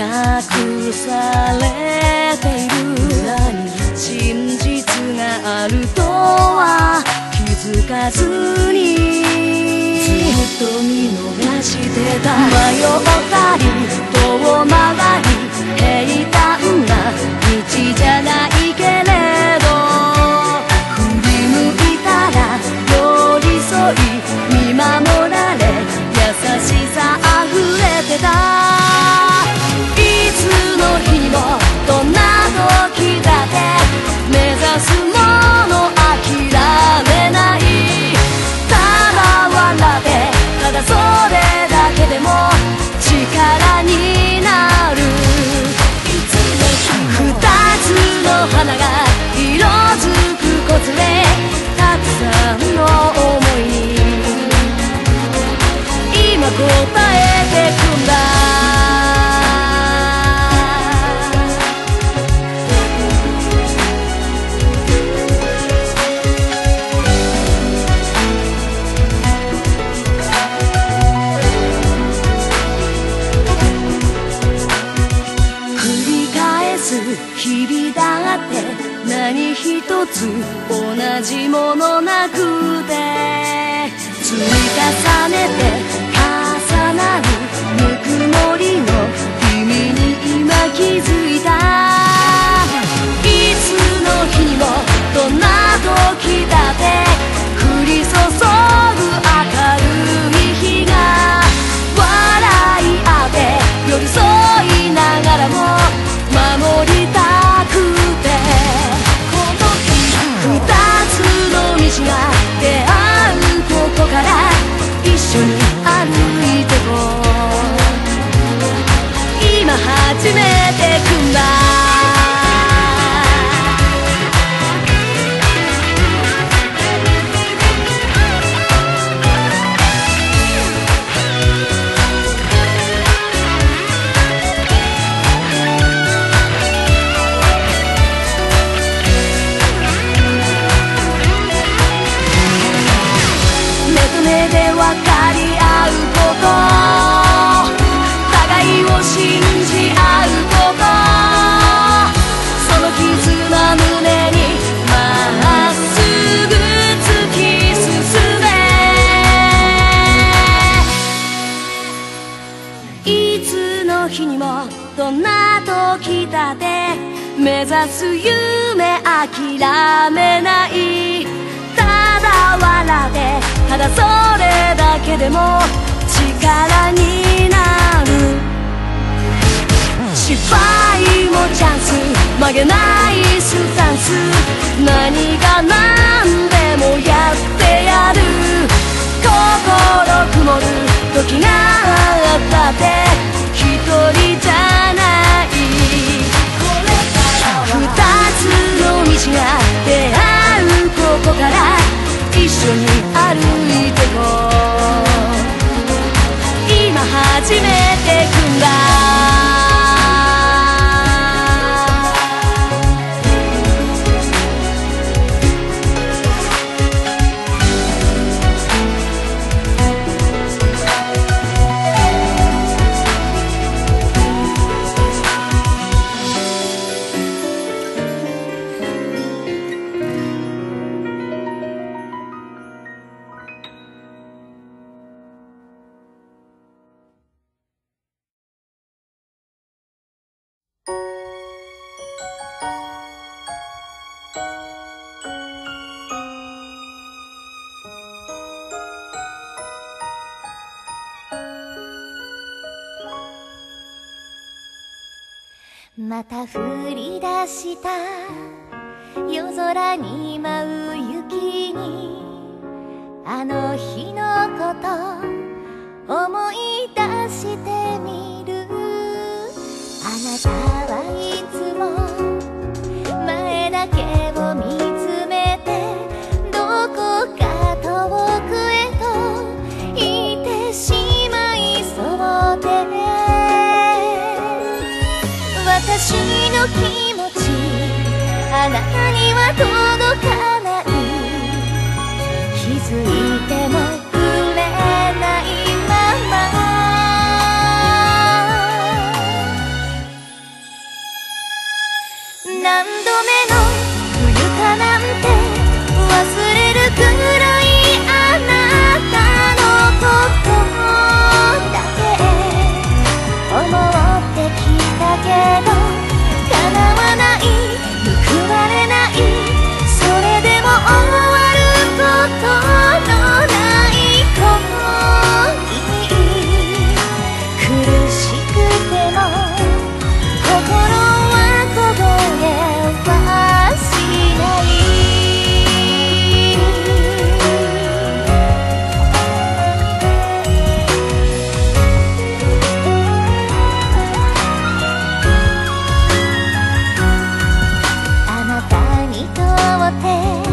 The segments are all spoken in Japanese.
隠されている。真実があるとは気づかずにずっと見逃してた。迷ったり遠回り平坦な道じゃないけれど。花が日々だって何一つ同じものなくて積み重ねて重なるぬくもりの君に今気づいた。いつの日もどんな時だってす夢諦めないただ笑ってただそれだけでも力になる失敗もチャンス曲げないスタンス何が何でもやってやる心曇る時があったって一人じゃまた降り出した。夜空に舞う雪にあの日のこと。也。手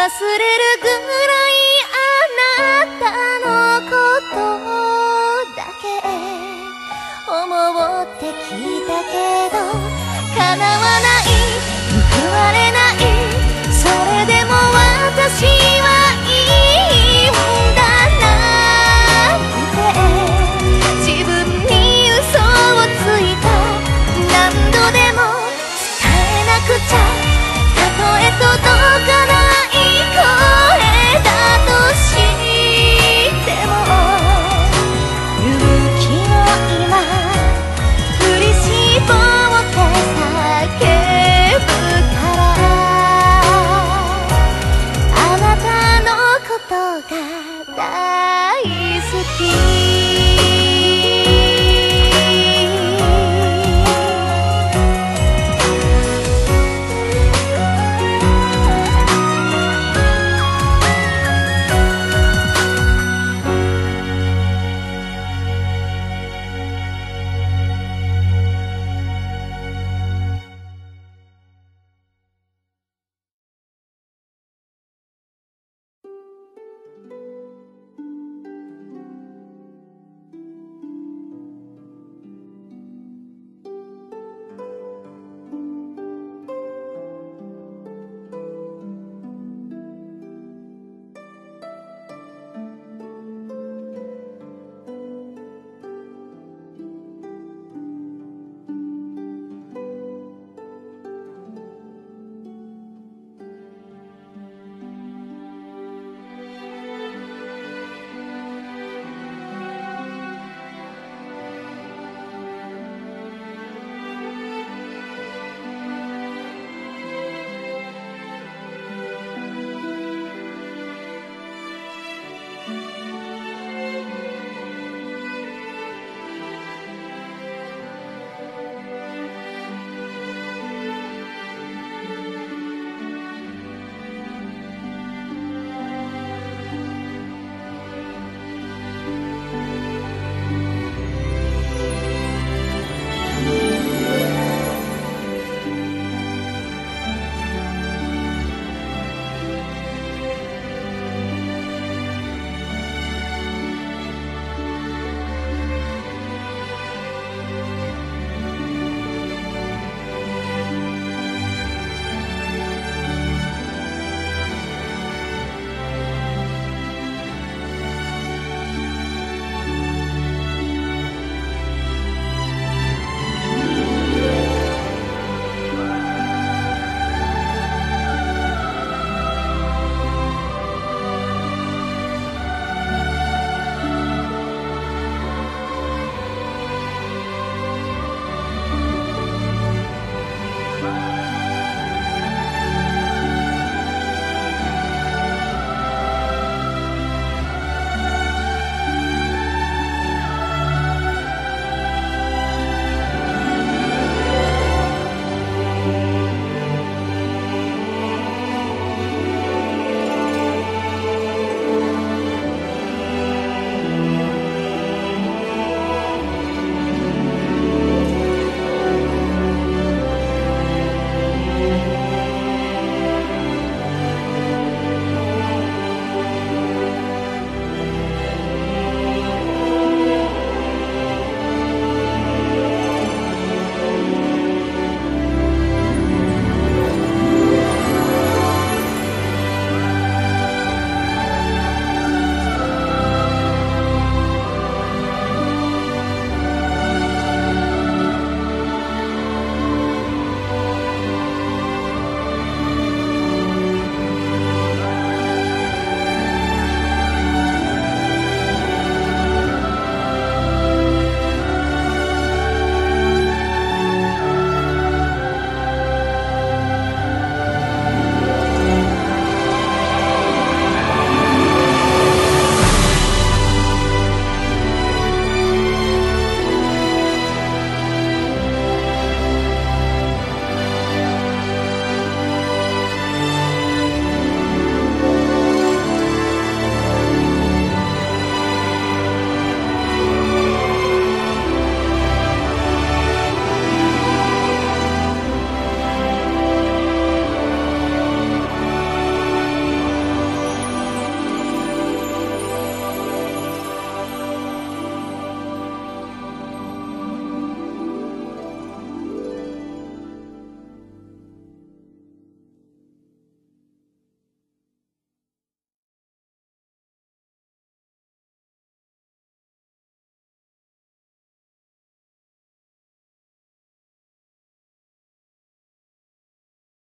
忘れるぐらいあなた